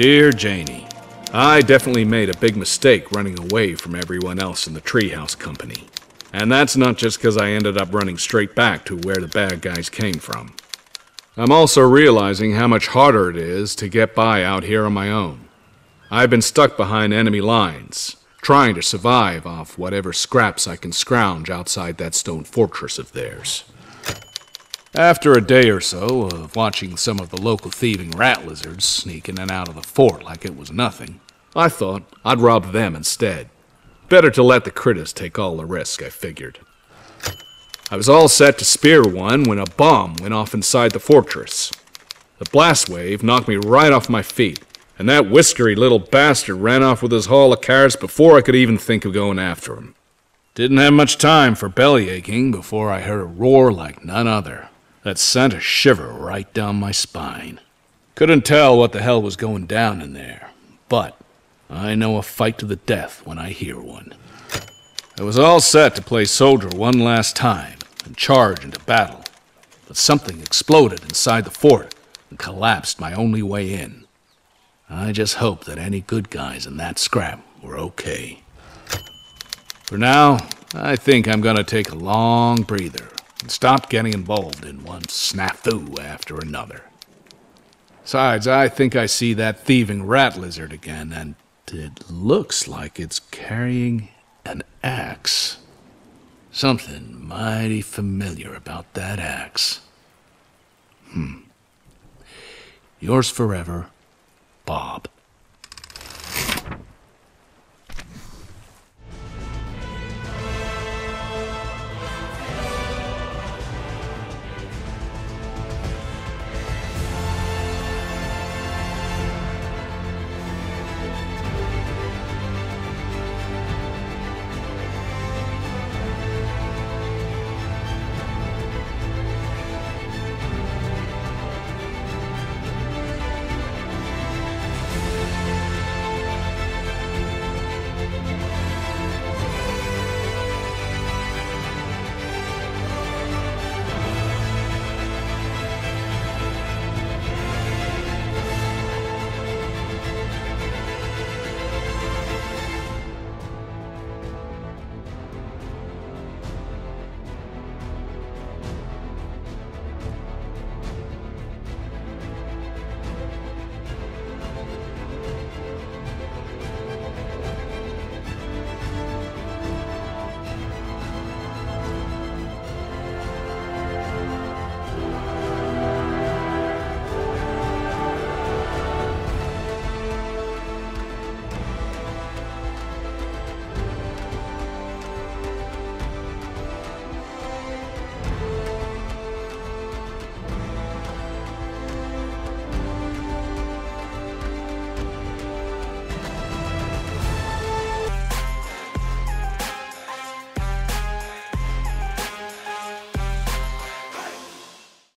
Dear Janie, I definitely made a big mistake running away from everyone else in the Treehouse Company. And that's not just because I ended up running straight back to where the bad guys came from. I'm also realizing how much harder it is to get by out here on my own. I've been stuck behind enemy lines, trying to survive off whatever scraps I can scrounge outside that stone fortress of theirs. After a day or so of watching some of the local thieving rat lizards sneak in and out of the fort like it was nothing, I thought I'd rob them instead. Better to let the critters take all the risk, I figured. I was all set to spear one when a bomb went off inside the fortress. The blast wave knocked me right off my feet, and that whiskery little bastard ran off with his haul of carrots before I could even think of going after him. Didn't have much time for belly aching before I heard a roar like none other that sent a shiver right down my spine. Couldn't tell what the hell was going down in there, but I know a fight to the death when I hear one. I was all set to play soldier one last time and charge into battle, but something exploded inside the fort and collapsed my only way in. I just hope that any good guys in that scrap were okay. For now, I think I'm gonna take a long breather and stop getting involved in one snafu after another. Besides, I think I see that thieving rat lizard again, and it looks like it's carrying an axe. Something mighty familiar about that axe. Hmm. Yours forever, Bob.